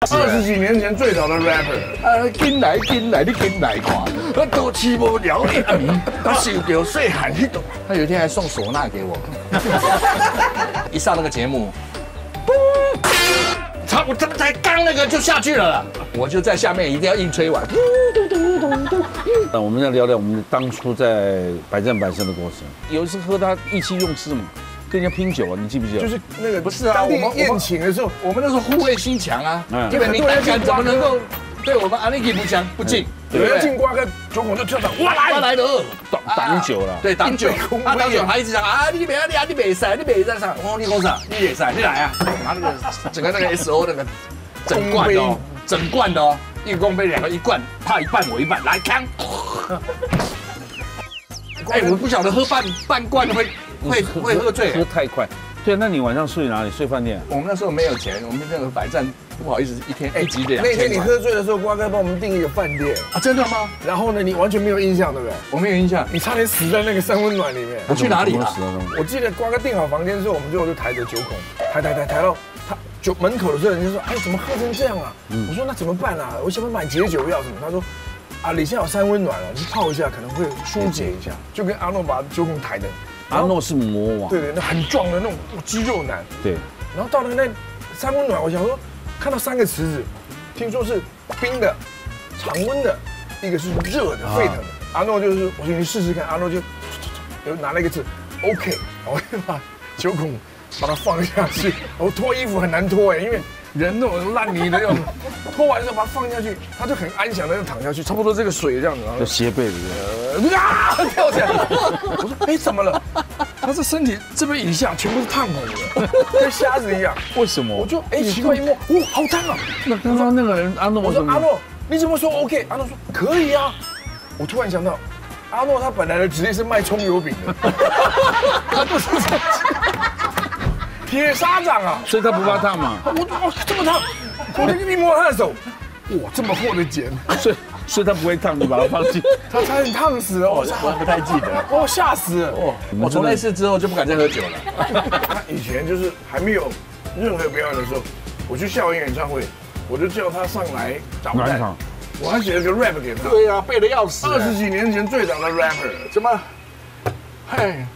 二十几年前最早的 rapper，啊，进来进来，你进来看，我都吃不了你阿明，我受到细汉迄种。他有一天还送唢呐给我，一上那个节目，操，我这才刚那个就下去了，我就在下面一定要硬吹完。那我们要聊聊我们当初在百战百胜的过程。有一次喝他意气用事嘛，跟人家拼酒啊，你记不记得？就是那个不是啊我们宴请的时候，我们那时候护卫心强啊，嗯基本你胆敢怎么能够对我们阿力基不强不敬，对有不对？人进瓜哥九孔就跳上，哇来我来的，挡挡酒了。对，挡酒一对，啊，挡酒，他一直讲啊，你别你啊，你别赛，你别在上，我说你讲啥？你别赛，你来啊！拿那个整个那个 S O 那个整罐的哦，整罐的哦，一个公杯两个一罐，他一半我一半，来康。哎，我不晓得喝半半罐会会会喝醉喝。太快。对，那你晚上睡哪里？睡饭店啊？我们那时候没有钱，我们那个百战不好意思，一天一集两那天你喝醉的时候，瓜哥帮我们订一个饭店，啊，真的吗？然后呢，你完全没有印象，对不对？我没有印象。你差点死在那个三温暖里面。我去哪里了我记得瓜哥订好房间之后，我们最后就抬着九孔，抬抬抬抬到他酒门口的时候，人家说：“哎，怎么喝成这样啊？”我说：“那怎么办啊？我想要买解酒药什么？”他说：“啊，你现在有三温暖了，你泡一下可能会疏解一下。”就跟阿诺把九孔抬的，阿诺是魔王。对对，那很壮的那种肌肉男。对，然后到了那三温暖，我想说看到三个池子，听说是冰的、常温的，一个是热的、沸腾的。阿诺就是我说你试试看，阿诺就就拿了一个字 OK，然后我就把九孔把它放下去。我脱衣服很难脱哎，因为人那种烂泥的样子，脱完之后把它放下去，他就很安详的就躺下去，差不多这个水这样子，然后就斜背的。呃啊 跳起来。我说哎怎么了？他这身体这边以下全部是烫红的，跟瞎子一样。为什么？我就哎奇怪一摸，哦好烫啊！那刚刚那个人阿诺我？说阿诺，你怎么说 OK？阿诺说可以啊。我突然想到，阿诺他本来的职业是卖葱油饼的，他不是铁砂掌啊！所以他不怕烫嘛？我哇这么烫，我就一摸他的手，哇这么厚的茧，所以所以他不会烫，你把它放进。他差点烫死了，我我不太记得。我吓死了。哦，我从那次之后就不敢再喝酒了。他以前就是还没有任何表演的时候，我去校园演唱会，我就叫他上来找带哪一场，我还写了个 rap 给他。对啊，背的要死。二十几年前最早的 rapper，什么？嘿，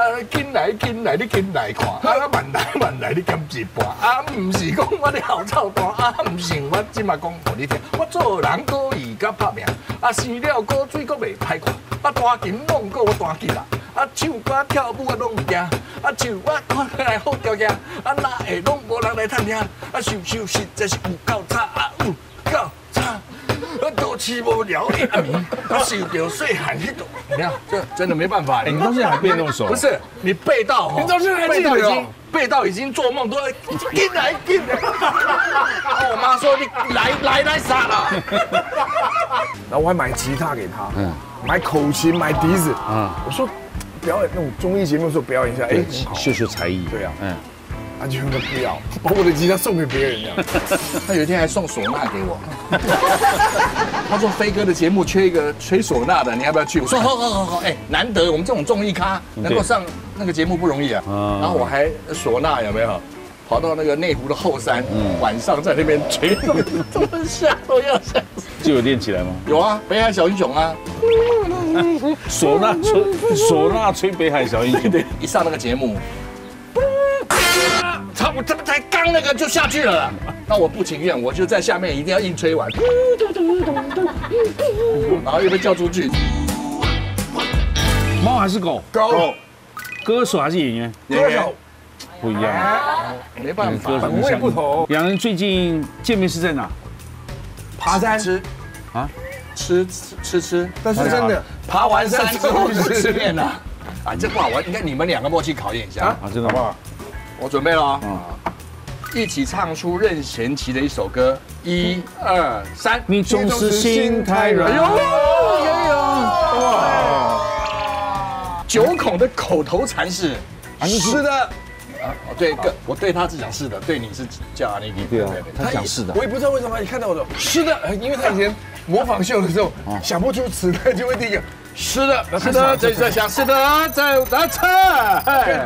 啊，进来进来，你进来看，啊，慢来慢来，你减一半。啊，唔是讲我的好操蛋，啊，唔是我即马讲互你听，我做人故意甲拍命，啊，生了果水果袂歹看，啊，弹琴弄过我弹吉他，啊，唱歌跳舞我拢唔惊，啊，唱我看起来好条件，啊，哪会拢无人来探听，啊，收收实在是有够差，啊，有够。我都吃不了你阿明，我受到细汉迄种，怎么样？这真的没办法。哎，你到现在还背那么熟？不，是你背到哦，你到现在还记得哦背到已经背到已经做梦都在进 来进来。我妈说你来来来杀了，然后我还买吉他给他，买口琴，买笛子，啊，我说表演那种综艺节目的时候表演一下，哎。秀秀才艺。对啊嗯，他就说不要，把我的吉他送给别人这样。他有一天还送唢呐给我，他说飞哥的节目缺一个吹唢呐的，你要不要去？我说好好好好，哎，难得我们这种综艺咖能够上那个节目不容易啊。嗯然后我还唢呐有没有？跑到那个内湖的后山，晚上在那边吹，怎么吓都要吓死。就有练起来吗？有啊，北海小英雄啊，唢呐吹，唢呐吹北海小英雄。对，一上那个节目，操，我这不才刚那个就下去了。那我不情愿，我就在下面一定要硬吹完，然后又被叫出去。猫还是狗？狗歌手还是演员？歌手不一样。没办法歌，手本位不同，两人最近见面是在哪？爬山，吃啊，吃吃吃吃，但是真的爬完山之后 就吃面了。啊，这不好玩，应该你们两个默契考验一下。啊，真的吗？我准备了哦，嗯。一起唱出任贤齐的一首歌，一二三，你总是心太软。哎呦，哇！九孔的口头禅是是。的，啊，哦对，个我对他是讲是的，对你是叫阿尼基，对啊，他讲是的。我。也不知道为什么你看到我的是的，因为他以前模仿秀的时候想不出词，他就会第一个是的，是的，在在想是的，在在唱，哎。